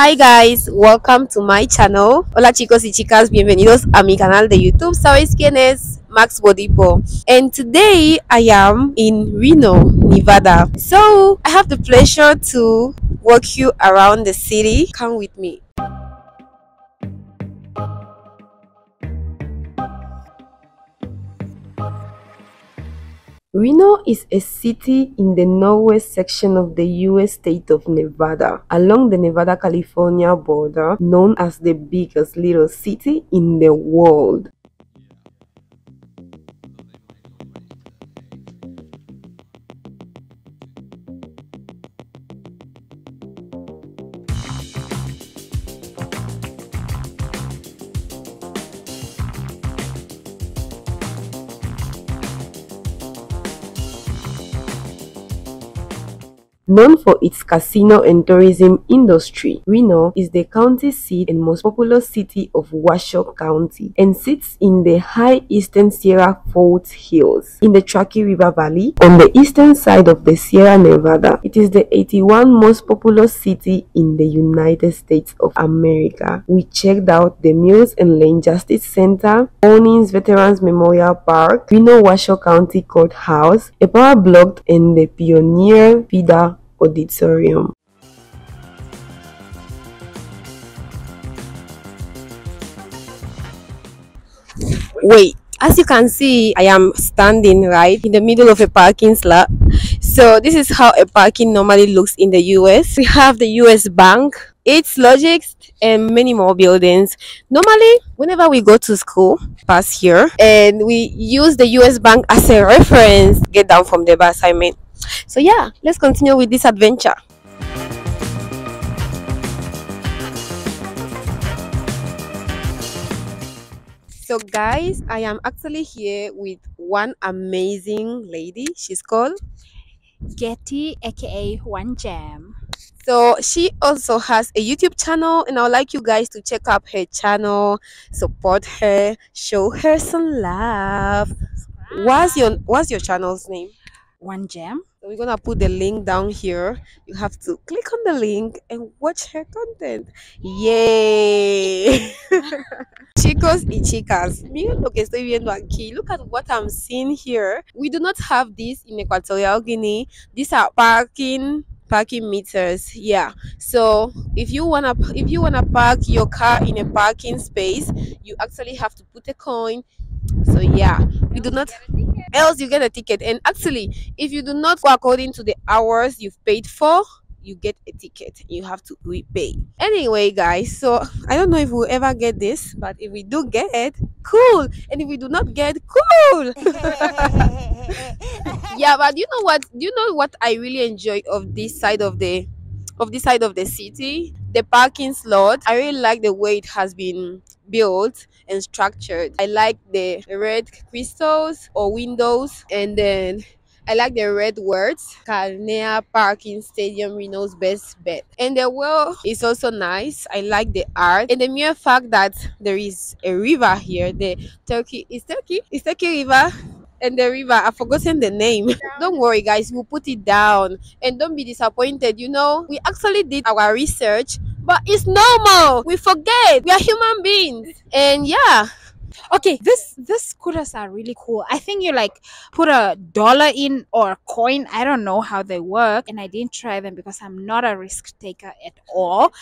Hi guys, welcome to my channel. Hola chicos y chicas, bienvenidos a mi canal de YouTube. ¿Sabéis quién es? Maggs Bodipo. And today I am in Reno, Nevada. So I have the pleasure to walk you around the city. Come with me. Reno is a city in the northwest section of the US state of Nevada, along the Nevada California border, known as the biggest little city in the world. Known for its casino and tourism industry, Reno is the county seat and most populous city of Washoe County and sits in the high eastern Sierra foothills in the Truckee River Valley on the eastern side of the Sierra Nevada. It is the 81 most populous city in the United States of America. We checked out the Mills and Lane Justice Center, Owings Veterans Memorial Park, Reno Washoe County Courthouse, a power block, and the Pioneer Theater auditorium. Wait as you can see i am standing right in the middle of a parking slot. So this is how a parking normally looks in the us we have the us bank its logics and many more buildings. Normally whenever we go to school pass here and we use the us bank as a reference. Get down from the bus assignment so yeah let's continue with this adventure. So guys i am actually here with one amazing lady. She's called Gettie, aka One Jam. so she also has a youtube channel and i would like you guys to check out her channel support her show her some love. What's your what's your channel's name? One Jam? So we're gonna put the link down here. You have to click on the link and watch her content. Yay! Chicos y chicas, miren lo que estoy viendo aquí. Look at what I'm seeing here. We do not have this in Equatorial Guinea. These are parking parking meters. Yeah. So if you wanna if you wanna park your car in a parking space, you actually have to put a coin. So yeah, we do not else you get a ticket. And actually if you do not go according to the hours you've paid for you get a ticket. You have to repay. Anyway guys so i don't know if we'll ever get this but if we do get it cool. And if we do not get cool. Yeah but you know what do you know what i really enjoy of this side of the of this side of the city? The parking slot. I really like the way it has been built and structured i like the red crystals or windows and then I like the red words Carnea Parking Stadium Reno's best bet. And the well is also nice. I like the art and the mere fact that there is a river here. The Turkey is Turkey? Is Turkey River? And the river, I've forgotten the name. Don't worry, guys, we'll put it down. And don't be disappointed. You know, we actually did our research, but it's normal. We forget. We are human beings. And yeah, Okay, this this scooters are really cool. I think you like put a dollar in or a coin. I don't know how they work, and I didn't try them because I'm not a risk taker at all.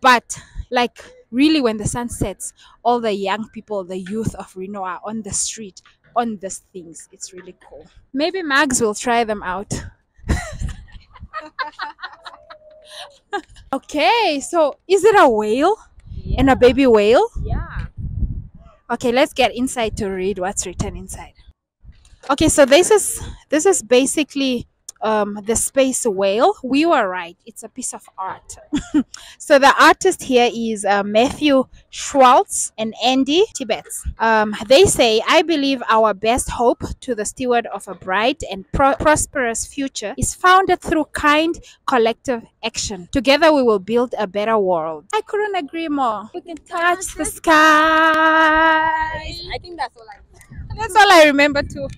But like really, when the sun sets, all the young people, the youth of Reno are on the street on these things. It's really cool. Maybe Maggs will try them out. okay, so is it a whale and a baby whale? yeah. Okay, let's get inside to read what's written inside. Okay, so this is this is basically um, the space whale. We were right; it's a piece of art. so the artist here is uh, Matthew Schwartz and Andy Tibbetts. Um, they say, "I believe our best hope to the steward of a bright and pro- prosperous future is founded through kind collective action. Together, we will build a better world." I couldn't agree more. We can touch the sky. I think that's all I That's all I remember too.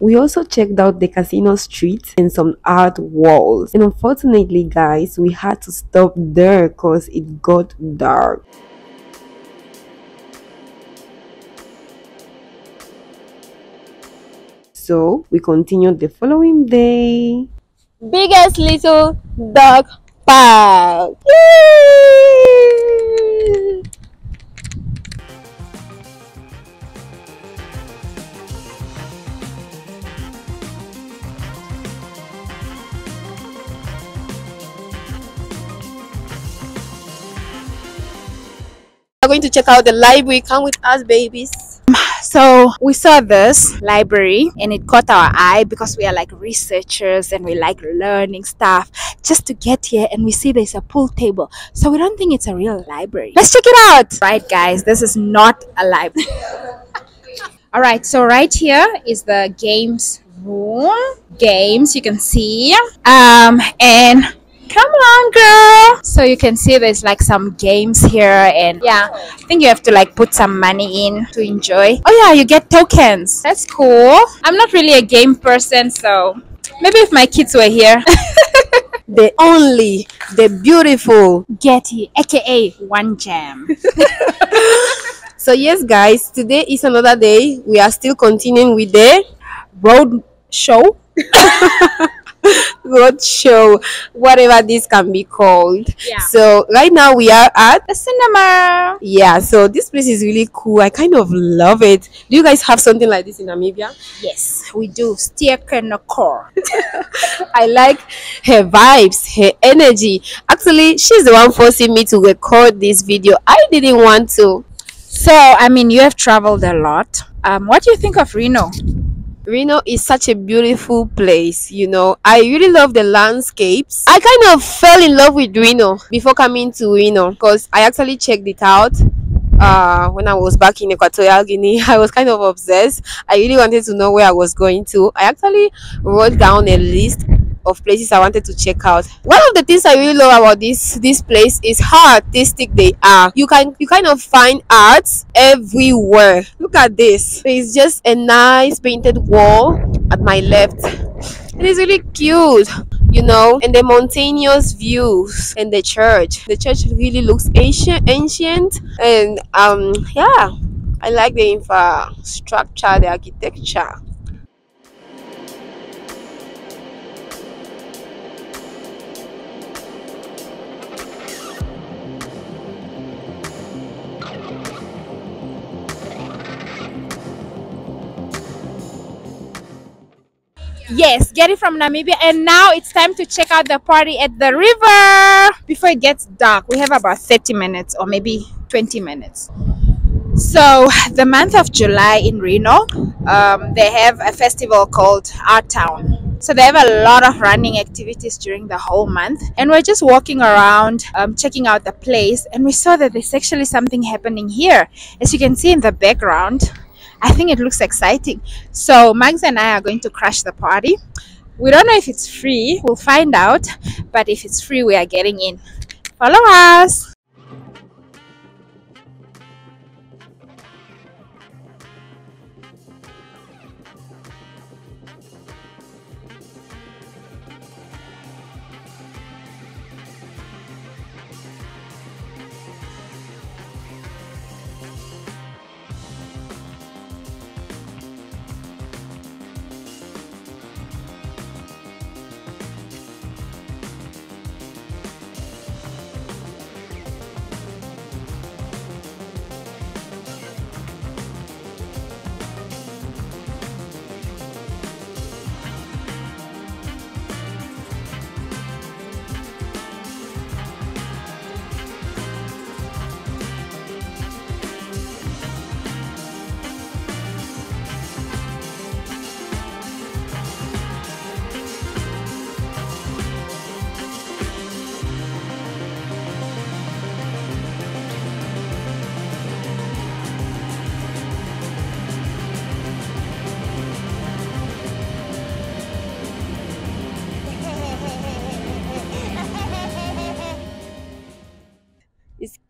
We also checked out the casino streets and some art walls. And unfortunately, guys, we had to stop there because it got dark. So we continued the following day. Biggest little dog park. Yay! We're going to check out the library. Come with us, babies. So we saw this library and it caught our eye because we are like researchers and we like learning stuff just to get here and we see there's a pool table. So we don't think it's a real library. Let's check it out. Right guys, this is not a library. All right, so right here is the games room. Games you can see. Um and come on girl. So you can see there's like some games here and yeah i think you have to like put some money in to enjoy. Oh yeah you get tokens. That's cool. I'm not really a game person so maybe if my kids were here. The only, the beautiful. Gettie aka one jam. So yes, guys, today is another day. We are still continuing with the road show road show, whatever this can be called. Yeah. So right now we are at the cinema yeah. So this place is really cool. I kind of love it. Do you guys have something like this in Namibia? yes we do core I like her vibes, her energy. Actually, she's the one forcing me to record this video. I didn't want to. so i mean you have traveled a lot um what do you think of reno Reno is such a beautiful place, you know. I really love the landscapes. I kind of fell in love with Reno before coming to Reno because I actually checked it out uh, when I was back in Equatorial Guinea. I was kind of obsessed. I really wanted to know where I was going to. I actually wrote down a list of places I wanted to check out. One of the things I really love about this this place is how artistic they are. You can you kind of find art everywhere. Look at this. There's just a nice painted wall at my left. It is really cute, you know, and the mountainous views and the church. The church really looks ancient ancient and um yeah. I like the infrastructure, the architecture. Yes, Gettie from Namibia. And now it's time to check out the party at the river before it gets dark. We have about 30 minutes or maybe 20 minutes. So, the month of July in Reno, um, they have a festival called Artown. So, they have a lot of running activities during the whole month. And we're just walking around, um, checking out the place. And we saw that there's actually something happening here. As you can see in the background, I think it looks exciting. So Maggs and I are going to crash the party. We don't know if it's free. We'll find out. But if it's free, we are getting in. Follow us.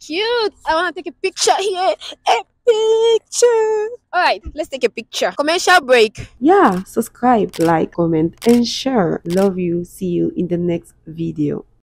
Cute. I want to take a picture here. A picture. Oh, right, let's take a picture. Commercial break. Yeah, subscribe, like, comment, and share. Love you. See you in the next video.